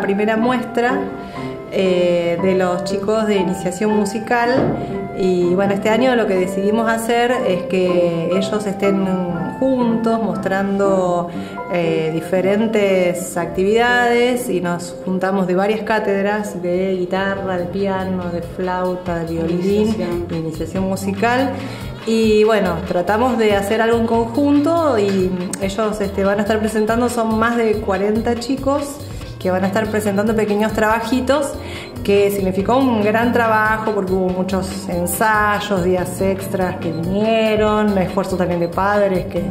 primera muestra eh, de los chicos de iniciación musical. Y bueno, este año lo que decidimos hacer es que ellos estén juntos mostrando eh, diferentes actividades y nos juntamos de varias cátedras de guitarra, de piano, de flauta, de violín, de iniciación musical. Y bueno, tratamos de hacer algo en conjunto y ellos este, van a estar presentando, son más de 40 chicos que van a estar presentando pequeños trabajitos que significó un gran trabajo porque hubo muchos ensayos, días extras que vinieron, esfuerzo también de padres que,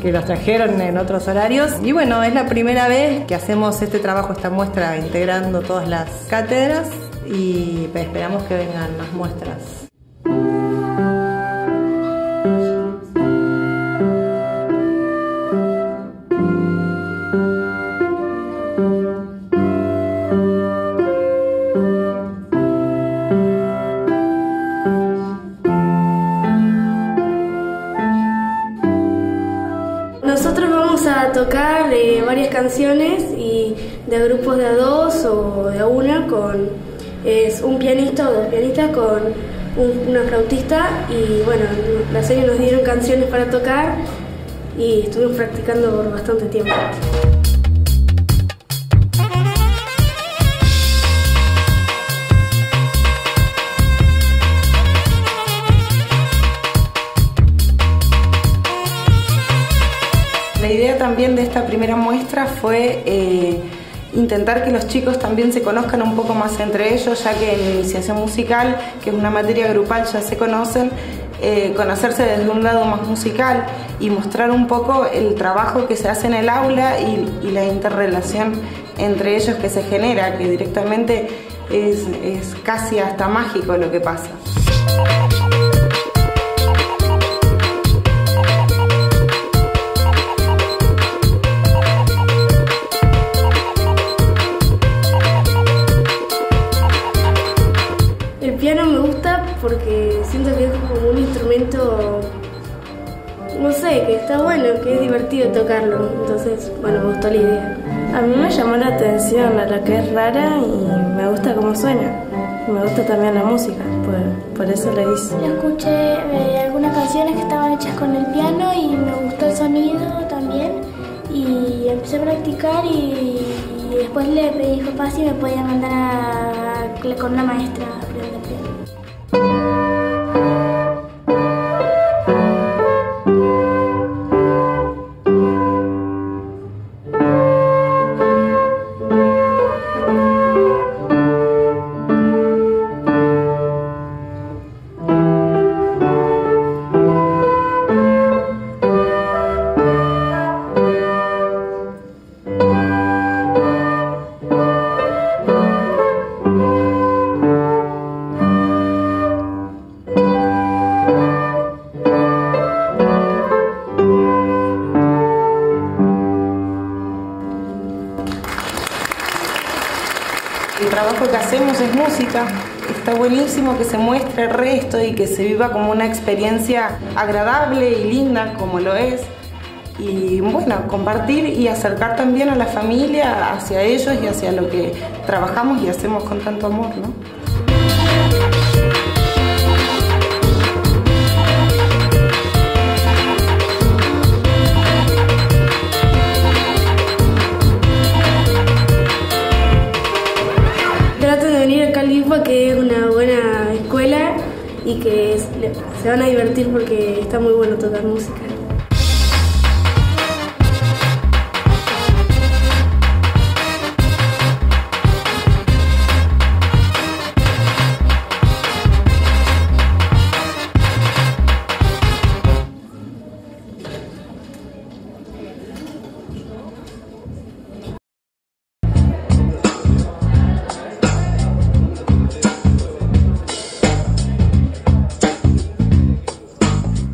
que los trajeron en otros horarios. Y bueno, es la primera vez que hacemos este trabajo, esta muestra, integrando todas las cátedras y esperamos que vengan más muestras. Tocar eh, varias canciones y de grupos de a dos o de a una con es un pianista o dos pianistas con una flautista y bueno, la serie nos dieron canciones para tocar y estuvimos practicando por bastante tiempo. Primera muestra fue eh, intentar que los chicos también se conozcan un poco más entre ellos, ya que en iniciación musical, que es una materia grupal, ya se conocen, eh, conocerse desde un lado más musical y mostrar un poco el trabajo que se hace en el aula y, la interrelación entre ellos que se genera, que directamente es casi hasta mágico lo que pasa. Está bueno, que es divertido tocarlo. Entonces, bueno, me gustó la idea. A mí me llamó la atención a la que es rara y me gusta cómo suena. Me gusta también la música, por, eso la hice. Yo escuché eh, algunas canciones que estaban hechas con el piano y me gustó el sonido también. Y empecé a practicar y, después le pedí a papá si me podía mandar a, con una maestra a aprender piano. El trabajo que hacemos es música. Está buenísimo que se muestre el resto y que se viva como una experiencia agradable y linda como lo es. Y bueno, compartir y acercar también a la familia hacia ellos y hacia lo que trabajamos y hacemos con tanto amor. Y que se van a divertir porque está muy bueno tocar música.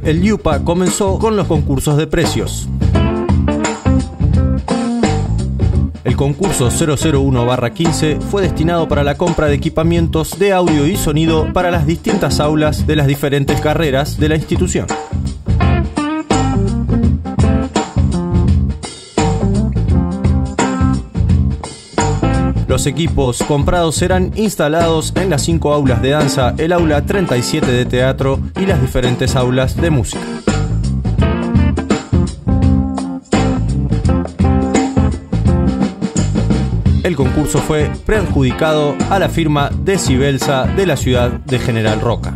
El IUPA comenzó con los concursos de precios. El concurso 001-15 fue destinado para la compra de equipamientos de audio y sonido para las distintas aulas de las diferentes carreras de la institución. Los equipos comprados serán instalados en las cinco aulas de danza, el aula 37 de teatro y las diferentes aulas de música. El concurso fue preadjudicado a la firma Decibelsa de la ciudad de General Roca.